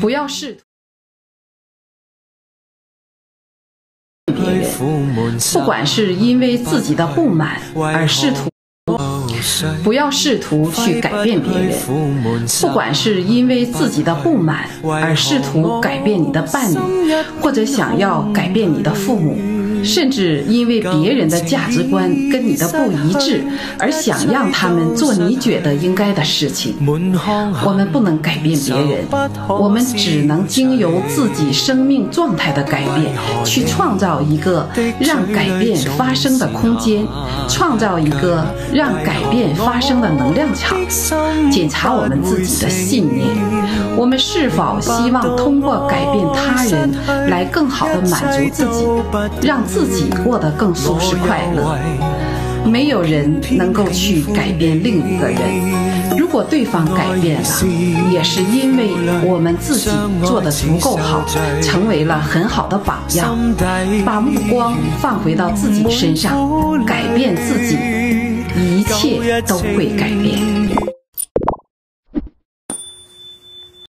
不要试图别人，不管是因为自己的不满而试图。不要试图去改变别人，不管是因为自己的不满而试图改变你的伴侣，或者想要改变你的父母。甚至因为别人的价值观跟你的不一致，而想让他们做你觉得应该的事情。我们不能改变别人，我们只能经由自己生命状态的改变，去创造一个让改变发生的空间，创造一个让改变发生的能量场。检查我们自己的信念，我们是否希望通过改变他人来更好的满足自己，让。自己过得更舒适快乐，没有人能够去改变另一个人。如果对方改变了，也是因为我们自己做的足够好，成为了很好的榜样。把目光放回到自己身上，改变自己，一切都会改变。